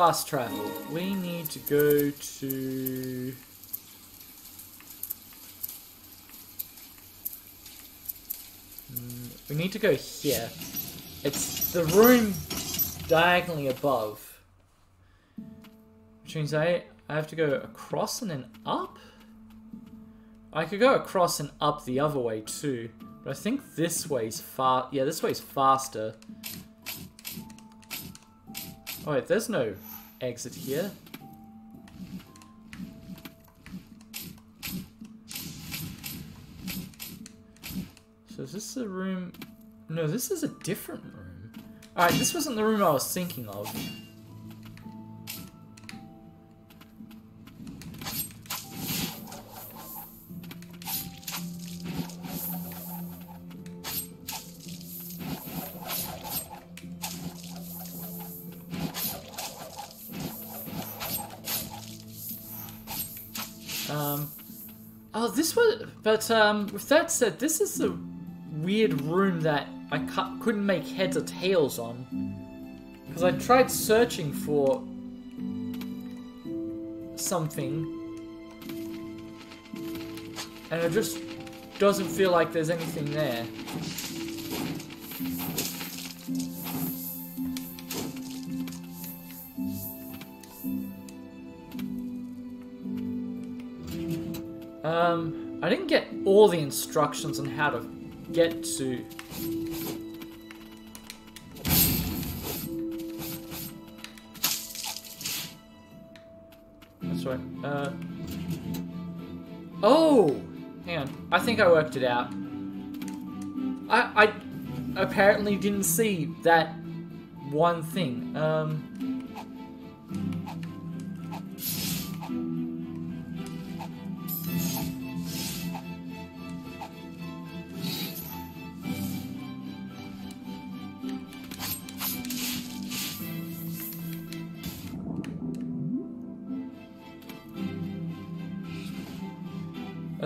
fast travel. We need to go to... Mm, we need to go here. It's the room diagonally above. Which means I, I have to go across and then up? I could go across and up the other way too. But I think this way's far... Yeah, this way's faster. Oh wait, there's no exit here. So is this a room... No, this is a different room. Alright, this wasn't the room I was thinking of. Oh, this was, but um, with that said, this is a weird room that I couldn't make heads or tails on. Because I tried searching for something, and it just doesn't feel like there's anything there. Um, I didn't get all the instructions on how to get to... That's right. Uh... Oh! Hang on. I think I worked it out. I, I apparently didn't see that one thing. Um...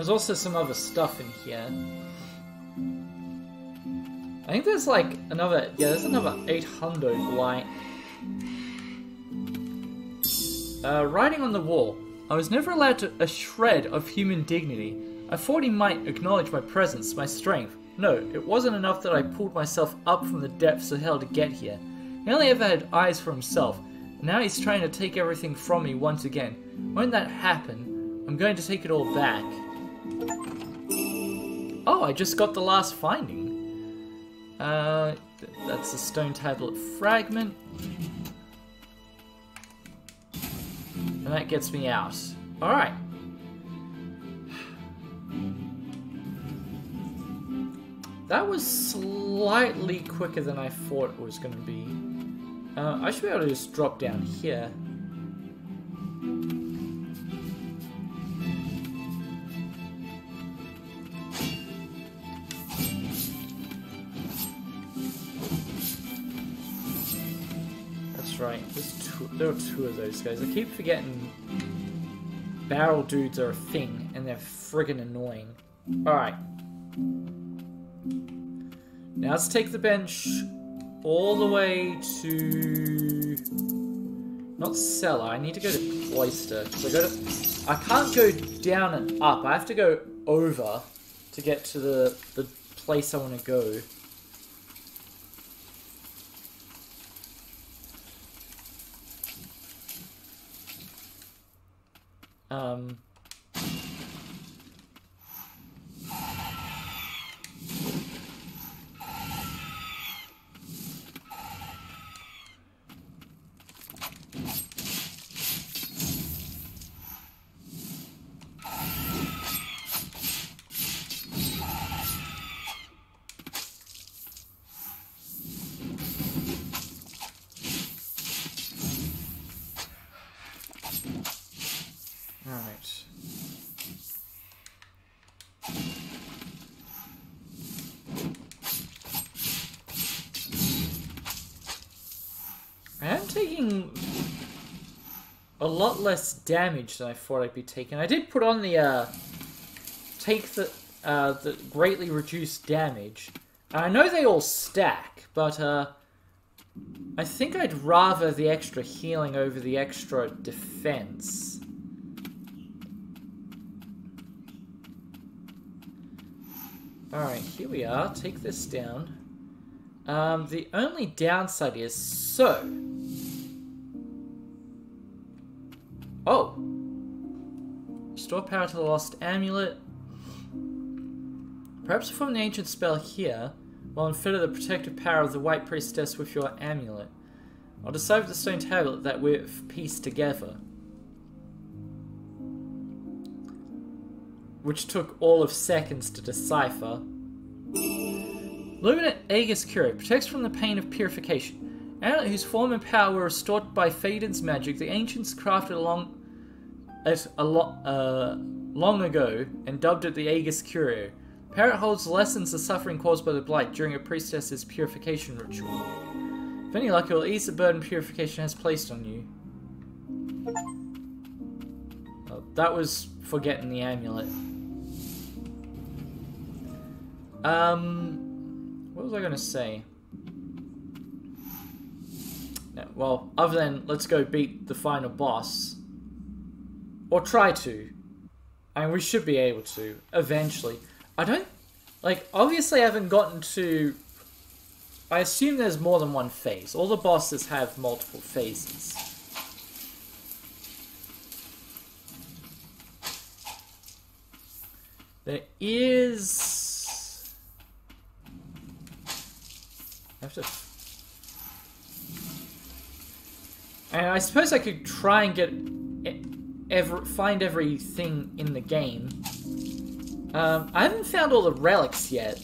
There's also some other stuff in here. I think there's like another, yeah, there's another 800 light. Uh, writing on the wall. I was never allowed to, a shred of human dignity. I thought he might acknowledge my presence, my strength. No, it wasn't enough that I pulled myself up from the depths of hell to get here. He only ever had eyes for himself, now he's trying to take everything from me once again. When that happen, I'm going to take it all back. Oh, I just got the last finding. Uh, th that's a stone tablet fragment. And that gets me out. Alright. That was slightly quicker than I thought it was going to be. Uh, I should be able to just drop down here. There are two of those guys. I keep forgetting barrel dudes are a thing, and they're friggin' annoying. Alright. Now let's take the bench all the way to... Not cellar, I need to go to cloister. I, go to, I can't go down and up, I have to go over to get to the, the place I want to go. Um... Alright. I am taking a lot less damage than I thought I'd be taking. I did put on the, uh, take the, uh, the greatly reduced damage. I know they all stack, but, uh, I think I'd rather the extra healing over the extra defense. Alright, here we are. Take this down. Um, the only downside is so. Oh! Restore power to the lost amulet. Perhaps perform the ancient spell here, while infilling the protective power of the White Priestess with your amulet. I'll decipher the stone tablet that we've pieced together. Which took all of seconds to decipher. Luminant Aegis Curio protects from the pain of purification. Amulet whose form and power were restored by Phaedon's magic, the ancients crafted along it a lo uh, long ago and dubbed it the Aegis Curio. Parrot holds lessons the suffering caused by the blight during a priestess's purification ritual. If any luck, it will ease the burden purification has placed on you. Oh, that was forgetting the amulet. Um, what was I gonna say? No, well, other than let's go beat the final boss. Or try to. I mean, we should be able to, eventually. I don't... Like, obviously I haven't gotten to... I assume there's more than one phase. All the bosses have multiple phases. There is... I have to... And I suppose I could try and get... Ever, find everything in the game um, I haven't found all the relics yet.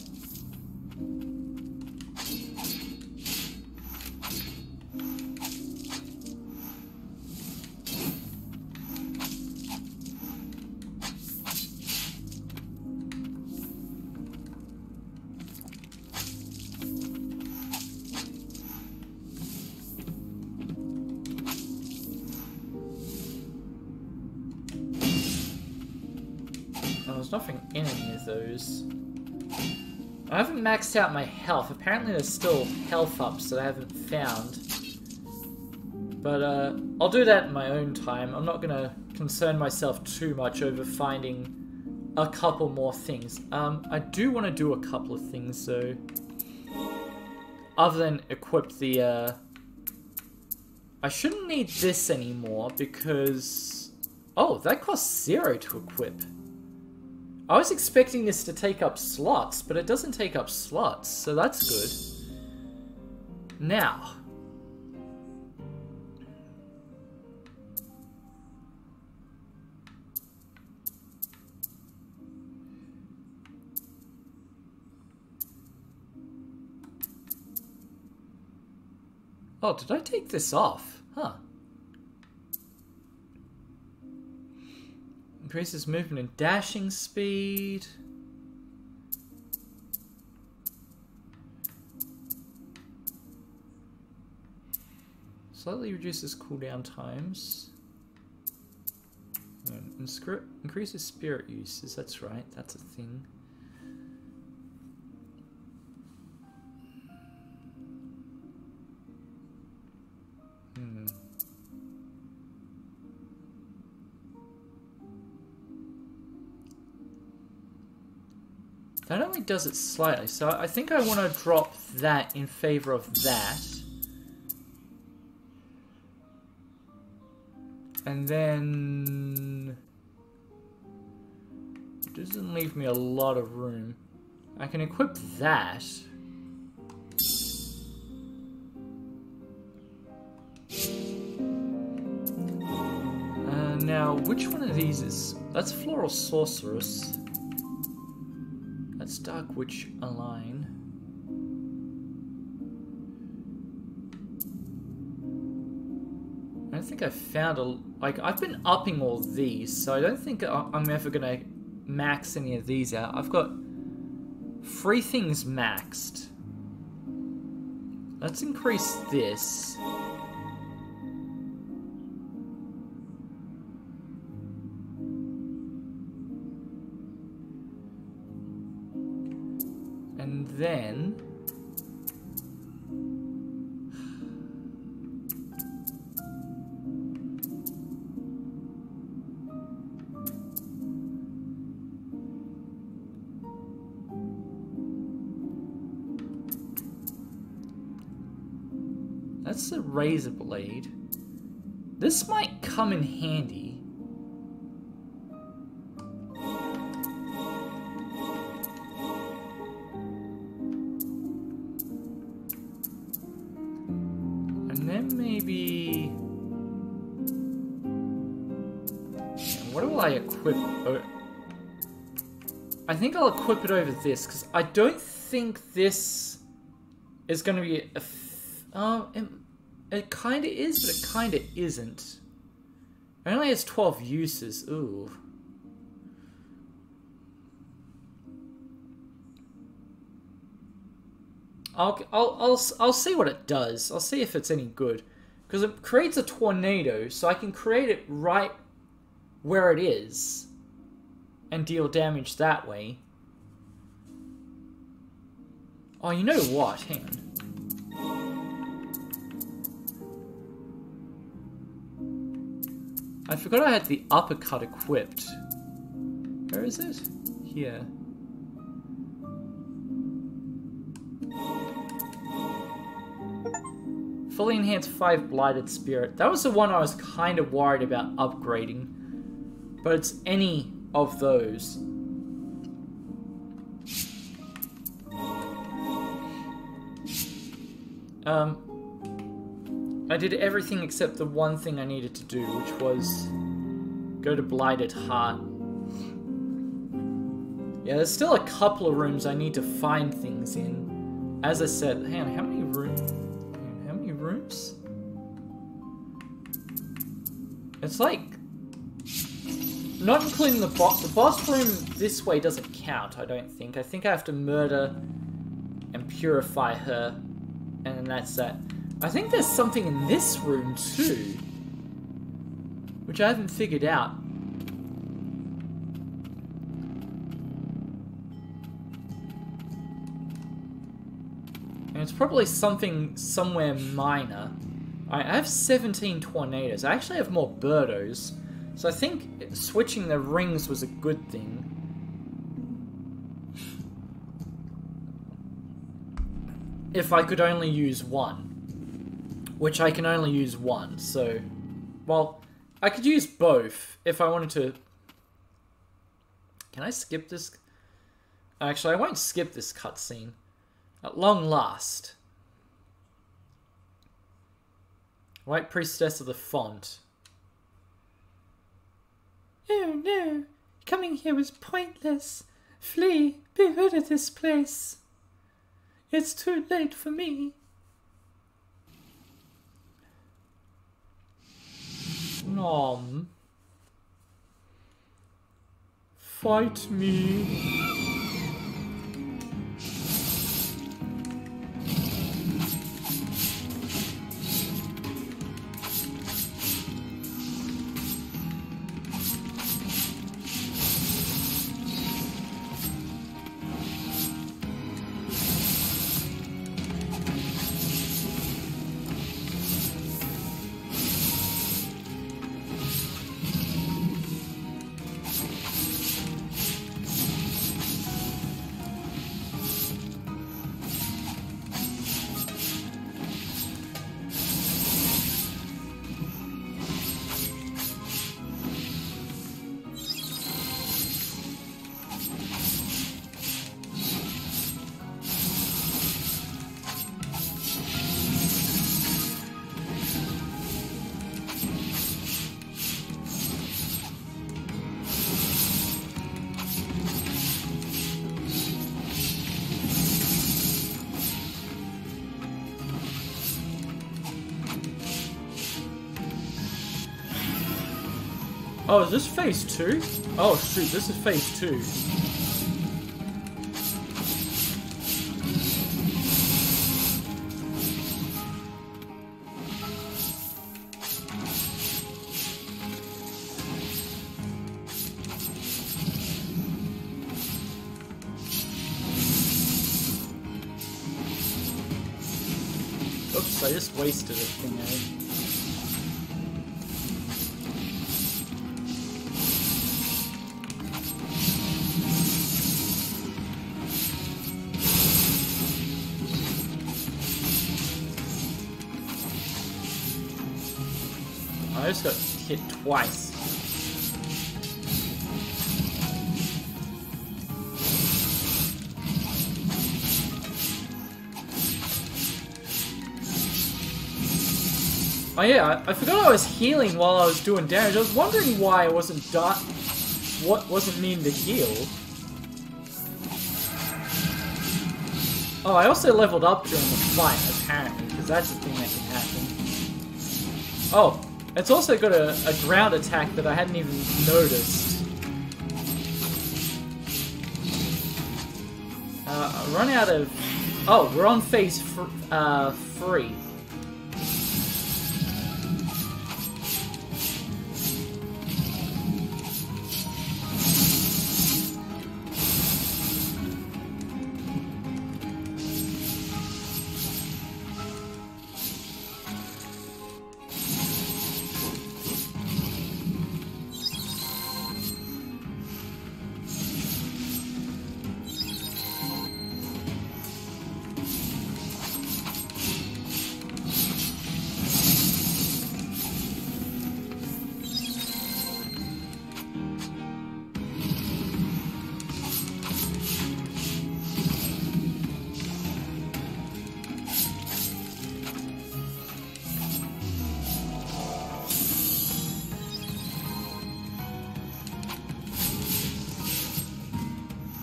Maxed out my health. Apparently there's still health ups that I haven't found. But uh, I'll do that in my own time. I'm not going to concern myself too much over finding a couple more things. Um, I do want to do a couple of things though. Other than equip the... Uh... I shouldn't need this anymore because... Oh, that costs zero to equip. I was expecting this to take up slots, but it doesn't take up slots, so that's good. Now. Oh, did I take this off? Huh. Increases movement and dashing speed. Slightly reduces cooldown times. increases spirit uses, that's right, that's a thing. Hmm. That only does it slightly, so I think I want to drop that in favor of that. And then... It doesn't leave me a lot of room. I can equip that. Uh, now, which one of these is... That's Floral Sorceress. That's Witch Eleine. I don't think I've found a... Like, I've been upping all these, so I don't think I'm ever to max any of these out. I've got three things maxed. Let's increase this. Come in handy. And then maybe... What will I equip? Oh, I think I'll equip it over this, because I don't think this is going to be a... Oh, it, it kind of is, but it kind of isn't. It only has 12 uses. Ooh. I'll, I'll, I'll, I'll see what it does. I'll see if it's any good. Because it creates a tornado, so I can create it right where it is. And deal damage that way. Oh, you know what? Hang on. I forgot I had the uppercut equipped. Where is it? Here. Fully enhanced 5 Blighted Spirit. That was the one I was kind of worried about upgrading. But it's any of those. Um, I did everything except the one thing I needed to do, which was go to Blighted Heart. Yeah, there's still a couple of rooms I need to find things in. As I said, hang on, how many rooms? How many rooms? It's like not including the boss. The boss room this way doesn't count, I don't think. I think I have to murder and purify her and then that's that. I think there's something in this room too, which I haven't figured out. And it's probably something somewhere minor. I have 17 tornadoes. I actually have more birdos. So I think switching the rings was a good thing. if I could only use one. Which I can only use one, so... Well, I could use both if I wanted to... Can I skip this? Actually, I won't skip this cutscene. At long last. White Priestess of the Font. Oh no, coming here was pointless. Flee, be rid of this place. It's too late for me. Nom. Fight me. Oh, is this phase two? Oh shoot, this is phase two. I just got hit twice. Oh yeah, I, forgot I was healing while I was doing damage. I was wondering why I wasn't dot what wasn't needing to heal. Oh, I also leveled up during the fight, apparently, because that's the thing that can happen. Oh, it's also got a, a ground attack that I hadn't even noticed. Uh, run out of... Oh, we're on phase uh, three.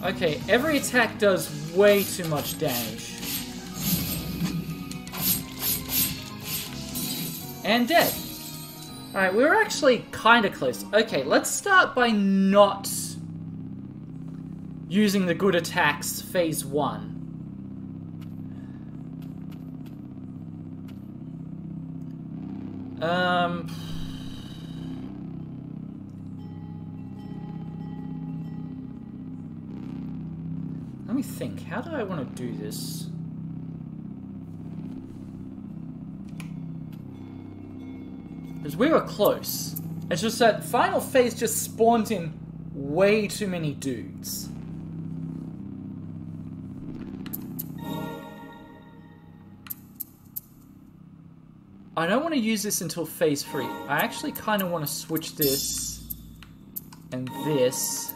Okay, every attack does way too much damage. And dead. Alright, we were actually kind of close. Okay, let's start by not using the good attacks phase 1. Um... do I want to do this? Because we were close. It's just that final phase just spawned in way too many dudes. I don't want to use this until phase 3. I actually kind of want to switch this and this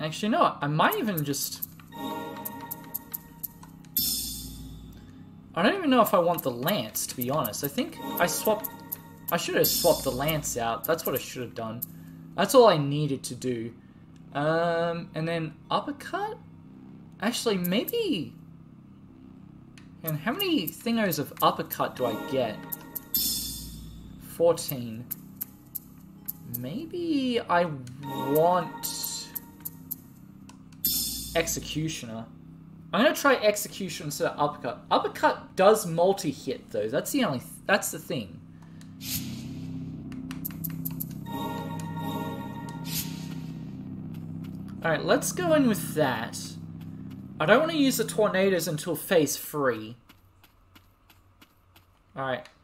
Actually, no, I might even just... I don't even know if I want the lance, to be honest. I think I swapped... I should have swapped the lance out. That's what I should have done. That's all I needed to do. Um, and then uppercut? Actually, maybe... And how many thingos of uppercut do I get? 14. Maybe I want... Executioner. I'm gonna try Executioner instead of Uppercut. Uppercut does multi-hit though. That's the only. Th that's the thing. Alright, let's go in with that. I don't want to use the tornadoes until phase 3. Alright. Oh,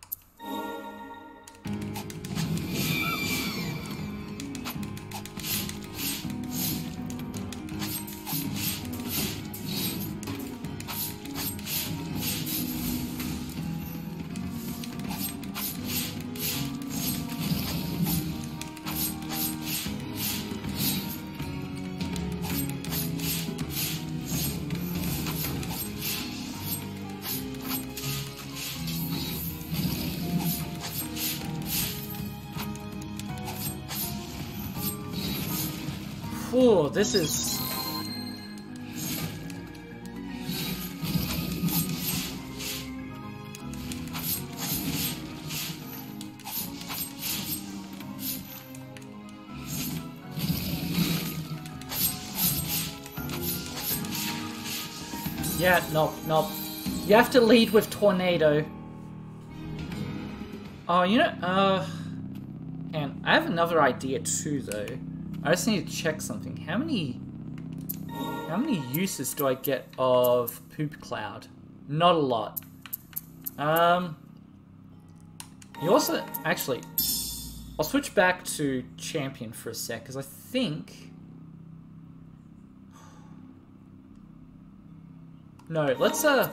this is... Yeah, nope, nope. You have to lead with Tornado. Oh, you know, uh... And I have another idea too, though. I just need to check something. How many... How many uses do I get of Poop Cloud? Not a lot. Um... You also... Actually... I'll switch back to Champion for a sec, because I think... No, let's, uh...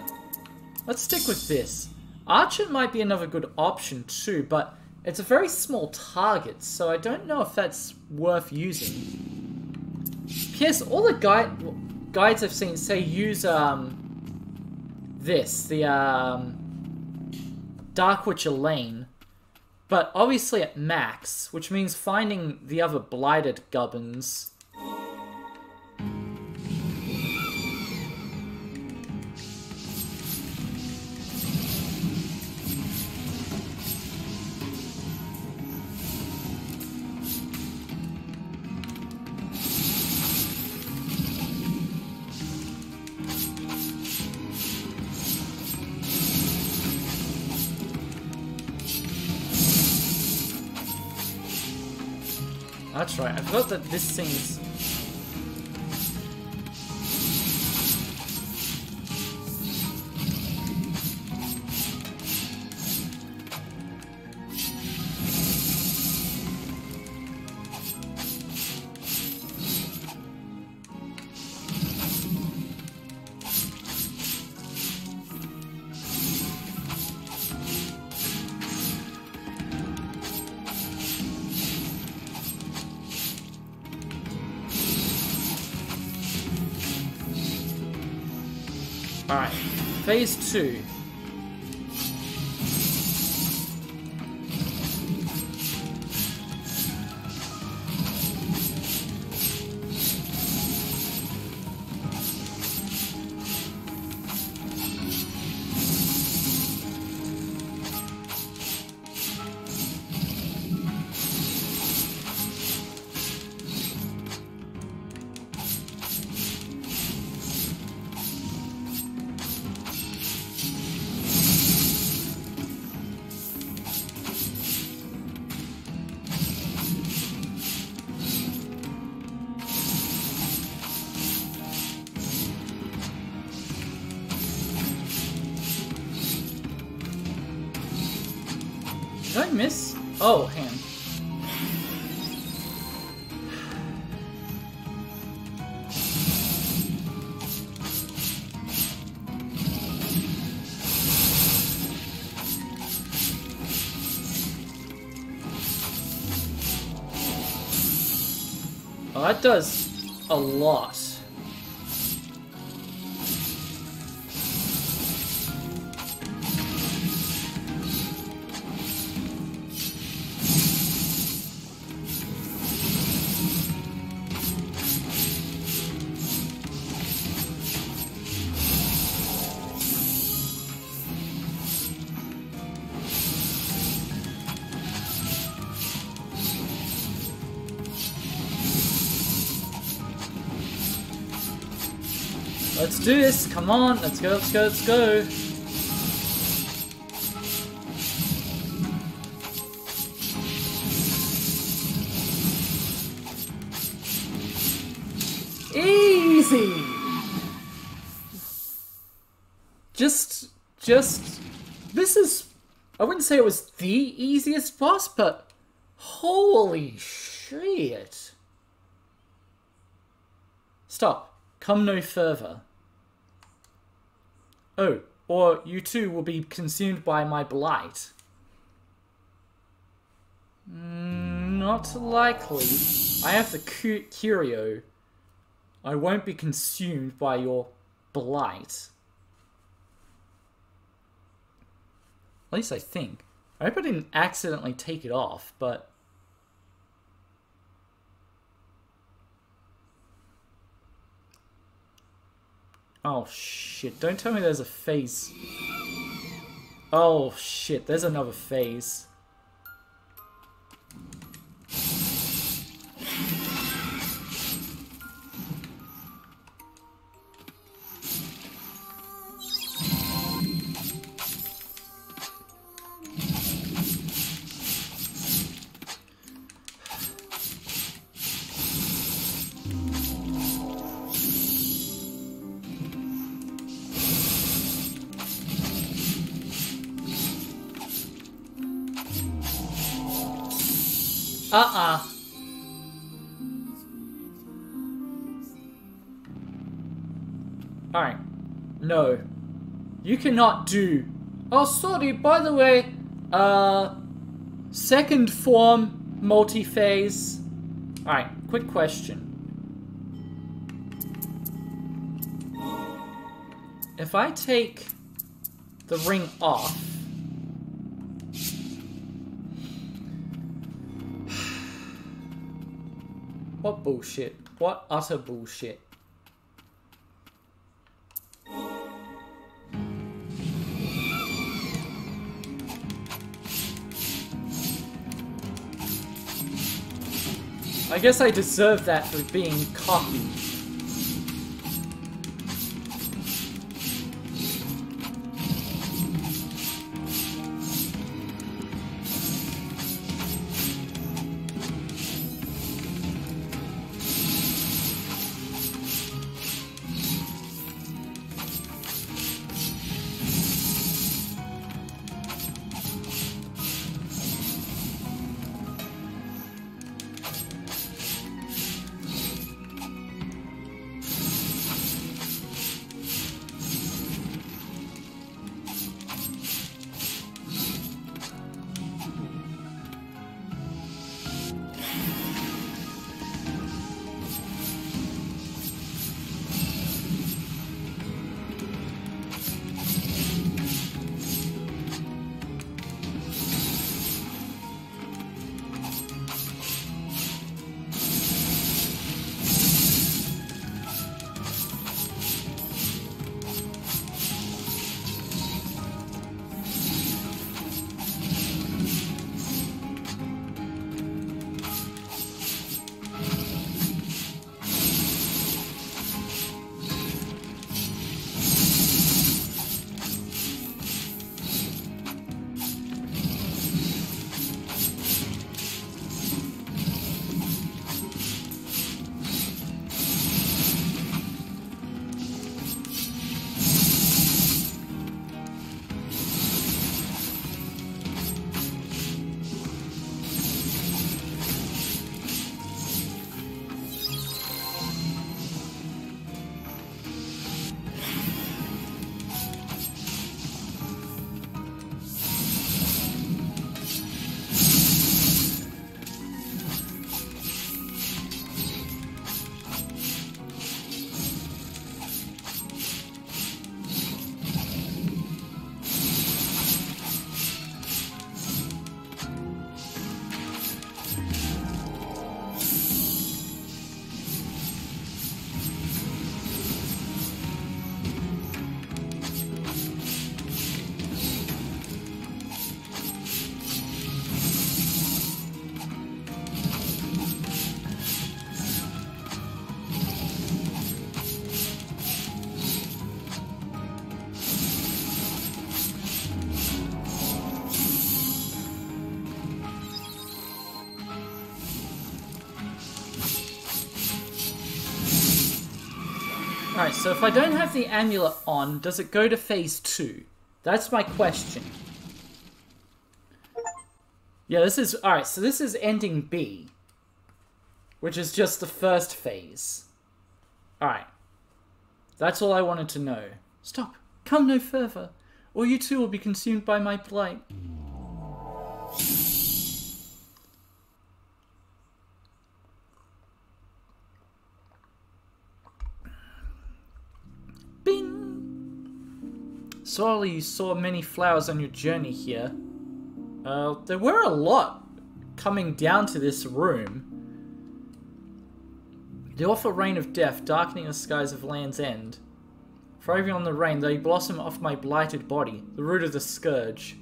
Let's stick with this. Archer might be another good option too, but it's a very small target, so I don't know if that's worth using. P.S. All the guide guides I've seen say use um this the um Dark Witch Eleine, but obviously at max, which means finding the other blighted gubbins That's right, I forgot that this seems... phase Oh, that does a lot. Come on. Let's go. Let's go. Let's go. Easy. Just, just. This is. I wouldn't say it was the easiest boss, but holy shit. Stop. Come no further. Oh, or you too will be consumed by my blight. Mm, not likely. I have the cu curio. I won't be consumed by your blight. At least I think. I hope I didn't accidentally take it off, but... Oh shit, don't tell me there's a phase. Oh shit, there's another phase. Cannot do Oh, sorry, by the way, uh, second form, multi-phase. Alright, quick question. If I take the ring off, what bullshit? What utter bullshit? I guess I deserve that for being cocky. Alright, so if I don't have the amulet on, does it go to phase 2? That's my question. Yeah, this is... Alright, so this is ending B. Which is just the first phase. Alright. That's all I wanted to know. Stop. Come no further. Or you too will be consumed by my blight. Sorry you saw many flowers on your journey here. Uh, there were a lot coming down to this room. The awful rain of death darkening the skies of Land's End. Thriving on the rain, they blossom off my blighted body, the root of the scourge.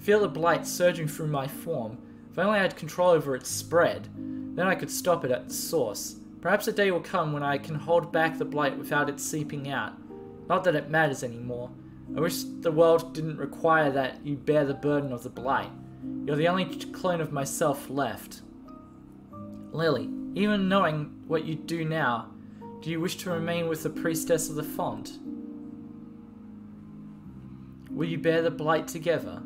Feel the blight surging through my form. If only I had control over its spread, then I could stop it at the source. Perhaps a day will come when I can hold back the blight without it seeping out. Not that it matters anymore. I wish the world didn't require that you bear the burden of the blight. You're the only clone of myself left. Lily, even knowing what you do now, do you wish to remain with the priestess of the font? Will you bear the blight together?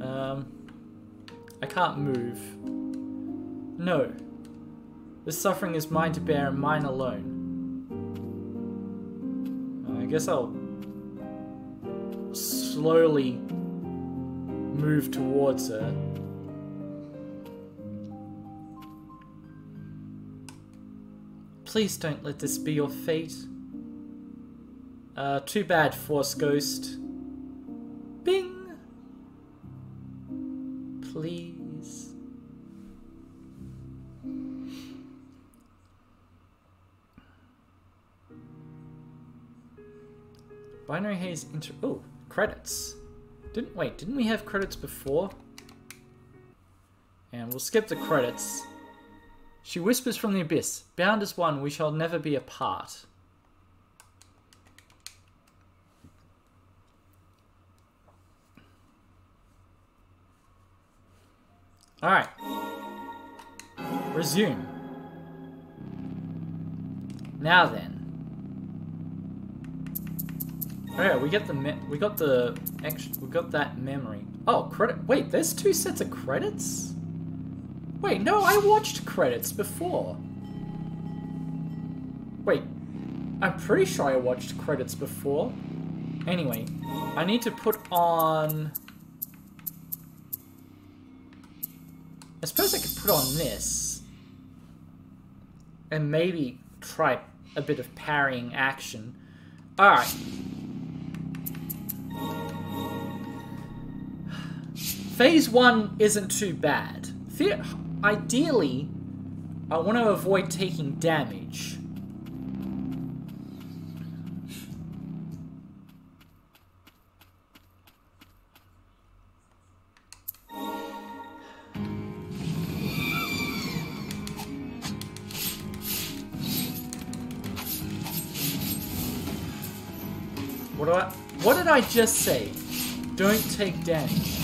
Um, I can't move. No. This suffering is mine to bear and mine alone. I guess I'll slowly move towards her. Please don't let this be your fate. Uh, too bad, Force Ghost. Haze inter- oh, credits. Didn't- wait, didn't we have credits before? And we'll skip the credits. She whispers from the abyss, bound as one, we shall never be apart. Alright. Resume. Now then. Oh we get the we got the we got that memory. Oh, credit. Wait, there's two sets of credits? Wait, no, I watched credits before. Wait, I'm pretty sure I watched credits before. Anyway, I need to put on... I suppose I could put on this. And maybe try a bit of parrying action. Alright. Phase 1 isn't too bad. The ideally, I want to avoid taking damage. What, I, what did I just say? Don't take damage.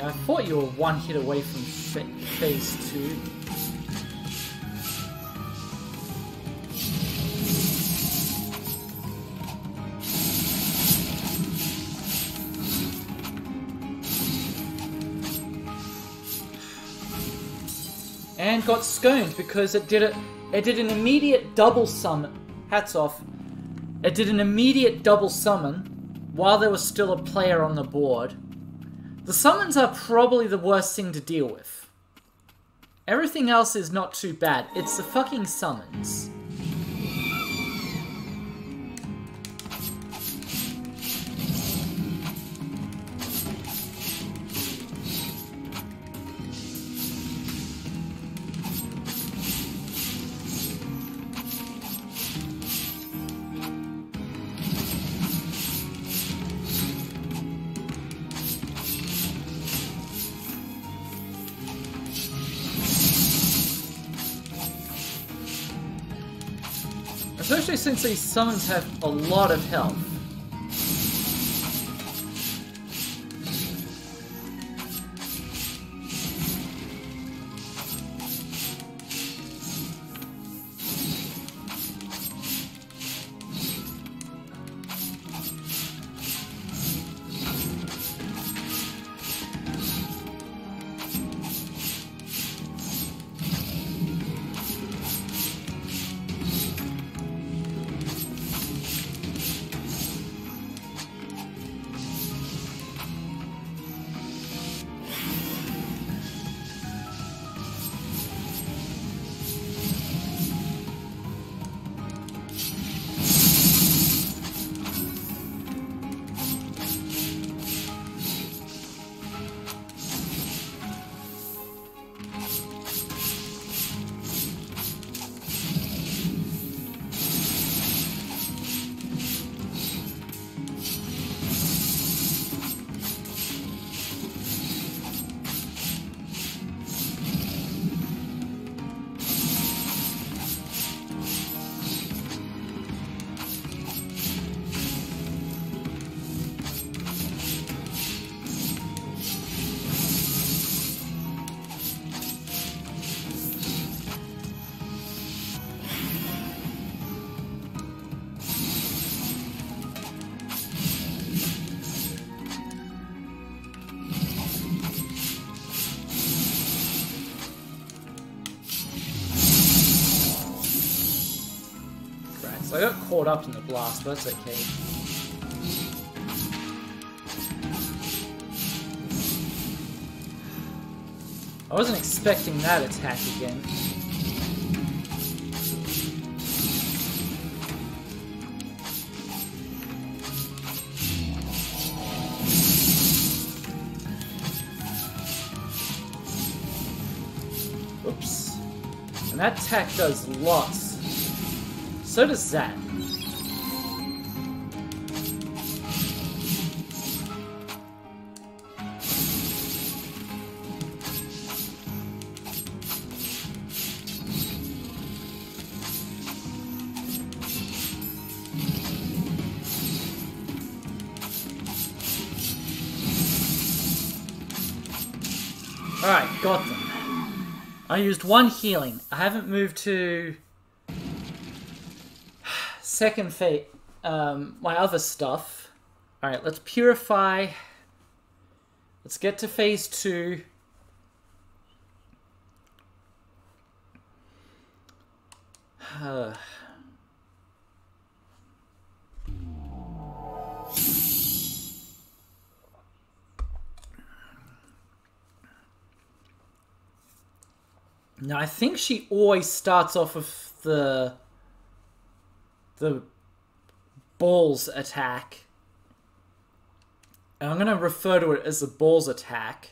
I thought you were one hit away from phase two. And got sconed because it did it. It did an immediate double summon. Hats off. It did an immediate double summon while there was still a player on the board. The summons are probably the worst thing to deal with. Everything else is not too bad. It's the fucking summons. These summons have a lot of health. Caught up in the blast, but that's okay. I wasn't expecting that attack again. Oops. And that attack does lots. So does that. Alright, got them. I used one healing. I haven't moved to second fate. Um, my other stuff. Alright, let's purify. Let's get to phase two. Now I think she always starts off with the the balls attack. And I'm gonna refer to it as the balls attack.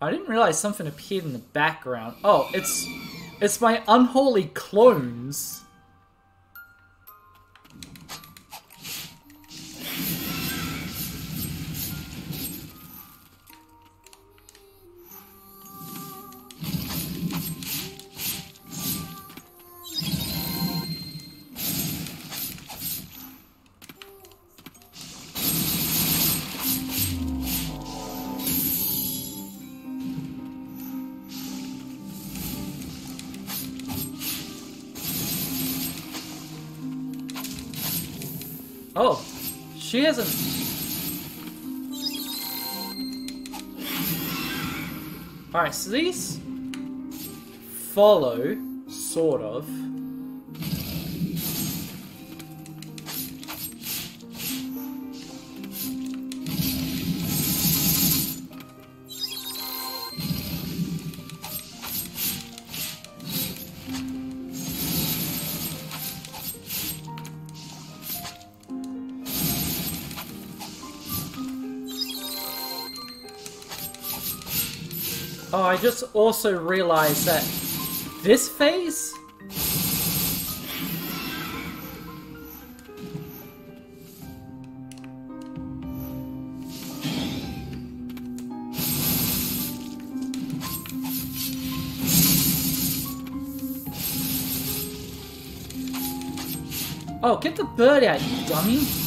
I didn't realize something appeared in the background. Oh, it's it's my unholy clones. Alright, so these follow, sort of. Just also realized that this phase Oh, get the bird out, you dummy!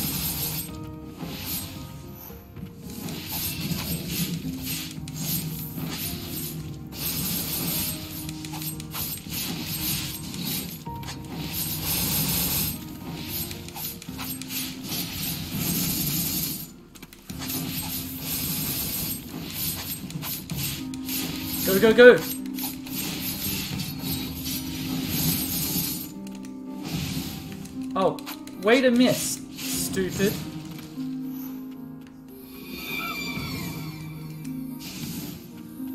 Go, go! Oh, way to miss, stupid.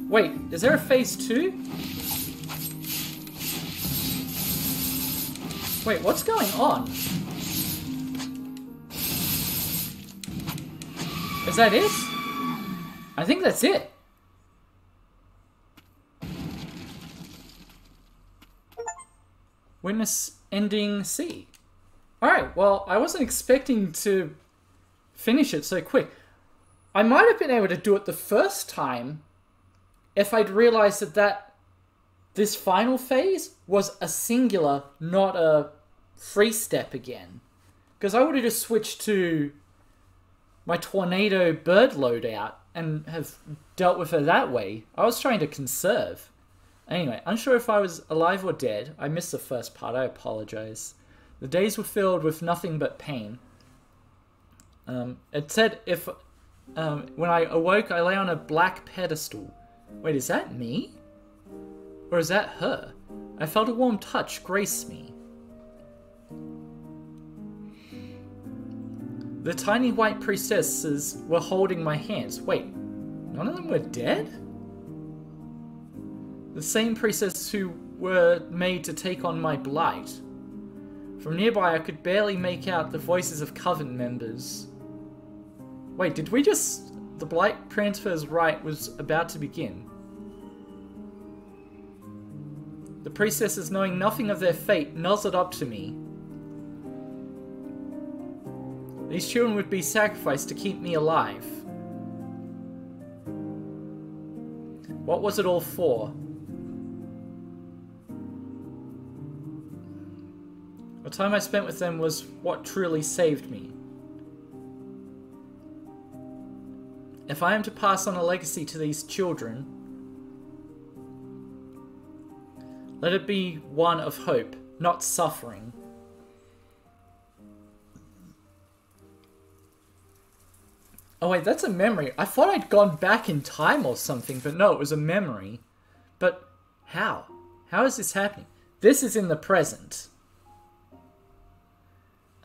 Wait, is there a phase two? Wait, what's going on? Is that it? I think that's it. Ending C. Alright, well, I wasn't expecting to finish it so quick. I might have been able to do it the first time if I'd realized that, that this final phase was a singular, not a free step again. Because I would have just switched to my tornado bird loadout and have dealt with her that way. I was trying to conserve. Anyway, unsure if I was alive or dead. I missed the first part, I apologize. The days were filled with nothing but pain. Um, it said if um, when I awoke, I lay on a black pedestal. Wait, is that me? Or is that her? I felt a warm touch grace me. The tiny white priestesses were holding my hands. Wait, none of them were dead? The same priestesses who were made to take on my blight. From nearby, I could barely make out the voices of Coven members. Wait, did we just... The Blight Transfer's rite was about to begin. The priestesses, knowing nothing of their fate, nuzzled up to me. These children would be sacrificed to keep me alive. What was it all for? The time I spent with them was what truly saved me. If I am to pass on a legacy to these children, let it be one of hope, not suffering. Oh wait, that's a memory. I thought I'd gone back in time or something, but no, it was a memory. But how? How is this happening? This is in the present.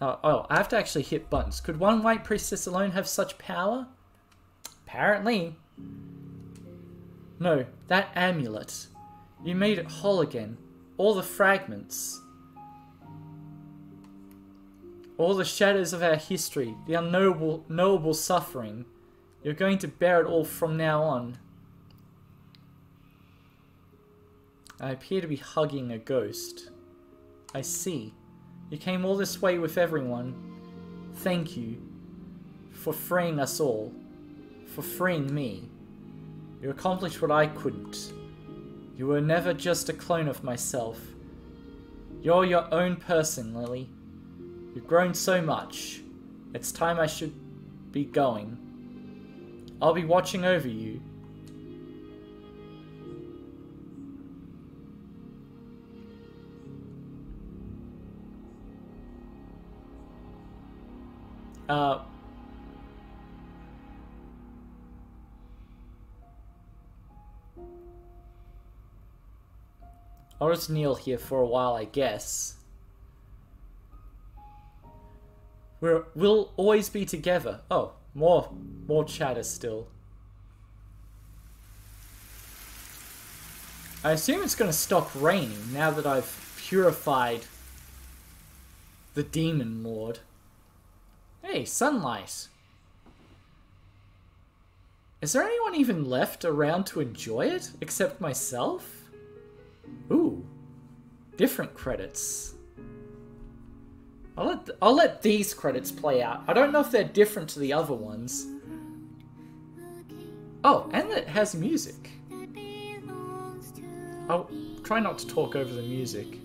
Oh, oh, I have to actually hit buttons. Could one white priestess alone have such power? Apparently. No, that amulet. You made it whole again. All the fragments. All the shadows of our history, the unknowable knowable suffering. You're going to bear it all from now on. I appear to be hugging a ghost. I see. You came all this way with everyone. Thank you for freeing us all for freeing me. You accomplished what I couldn't. You were never just a clone of myself. You're your own person, Lily. You've grown so much. It's time I should be going. I'll be watching over you. Uh, I'll just kneel here for a while, I guess. We're, we'll always be together. Oh, more, more chatter still. I assume it's going to stop raining now that I've purified the Demon Lord. Hey, sunlight. Is there anyone even left around to enjoy it, except myself? Ooh, different credits. I'll let, I'll let these credits play out. I don't know if they're different to the other ones. Oh, and it has music. I'll try not to talk over the music.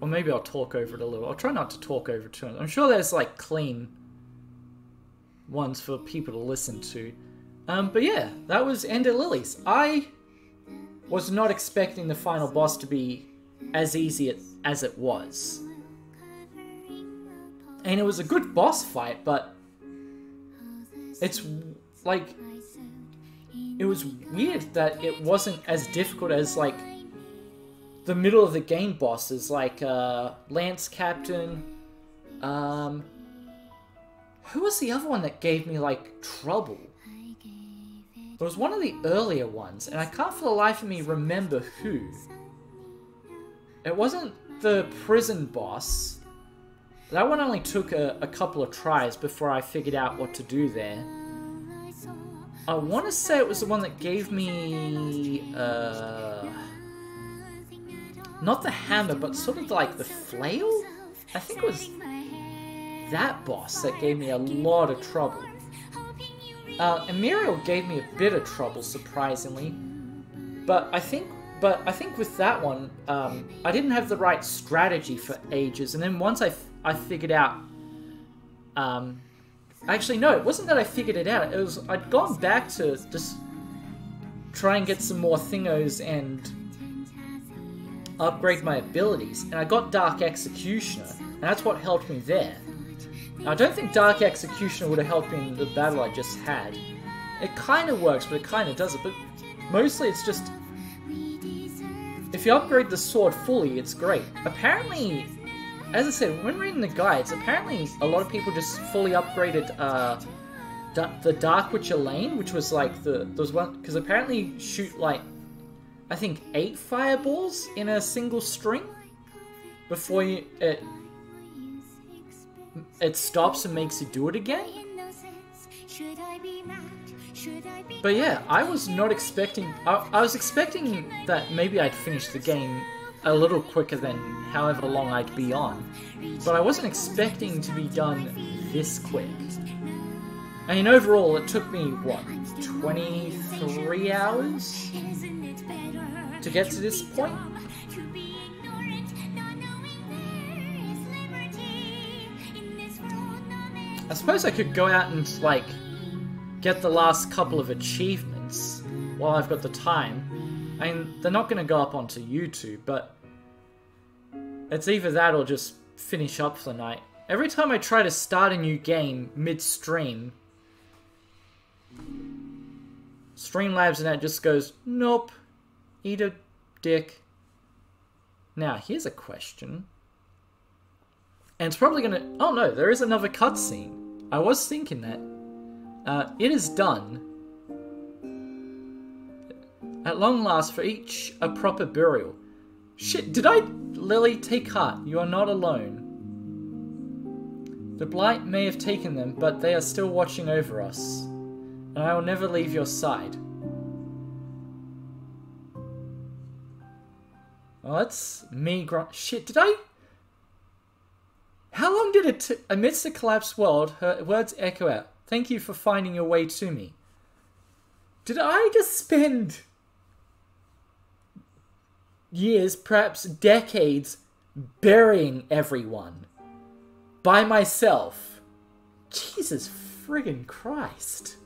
Or maybe I'll talk over it a little. I'll try not to talk over too much. I'm sure there's like clean ones for people to listen to. Um, but yeah, that was Ender Lilies. I was not expecting the final boss to be as easy as it was. And it was a good boss fight, but it's like it was weird that it wasn't as difficult as like the middle of the game bosses like uh, Lance Captain. Um, who was the other one that gave me like trouble? It was one of the earlier ones, and I can't for the life of me remember who. It wasn't the prison boss. That one only took a, a couple of tries before I figured out what to do there. I want to say it was the one that gave me... Uh, not the hammer, but sort of like the flail? I think it was that boss that gave me a lot of trouble. Uh, gave me a bit of trouble, surprisingly. But I think, but I think with that one, um, I didn't have the right strategy for ages. And then once I, I figured out, um, actually no, it wasn't that I figured it out. It was I'd gone back to just try and get some more thingos and upgrade my abilities, and I got Dark Executioner, and that's what helped me there. I don't think Dark Executioner would have helped me in the battle I just had. It kind of works, but it kind of doesn't. But mostly it's just... if you upgrade the sword fully, it's great. Apparently, as I said, when reading the guides, apparently a lot of people just fully upgraded uh, the Dark Witch Eleine, which was like the those one because apparently shoot like I think eight fireballs in a single string before you, it it stops and makes you do it again. But yeah, I was not expecting. I, I was expecting that maybe I'd finish the game a little quicker than however long I'd be on. But I wasn't expecting to be done this quick. I mean, overall, it took me, what, 23 hours to get to this point? I suppose I could go out and, like, get the last couple of achievements while I've got the time. I mean, they're not going to go up onto YouTube, but it's either that or just finish up for the night. Every time I try to start a new game mid-stream, Streamlabs and that just goes, nope, eat a dick. Now, here's a question. And it's probably gonna... Oh no, there is another cutscene. I was thinking that. Uh, it is done. At long last, for each a proper burial. Shit, did I... Lily, take heart. You are not alone. The Blight may have taken them, but they are still watching over us. And I will never leave your side. Well, that's me grunt. Shit, did I... How long did it t Amidst the collapsed world, her words echo out. Thank you for finding your way to me. Did I just spend years, perhaps decades, burying everyone by myself? Jesus friggin' Christ.